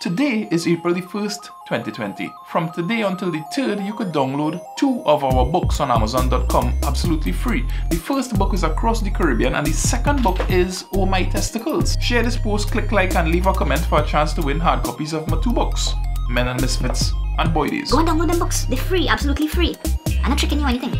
Today is April the 1st, 2020. From today until the 3rd, you could download two of our books on Amazon.com absolutely free. The first book is Across the Caribbean, and the second book is Oh My Testicles. Share this post, click like, and leave a comment for a chance to win hard copies of my two books Men and Misfits and Boy Days. Go and download them books. They're free, absolutely free. I'm not tricking you anything.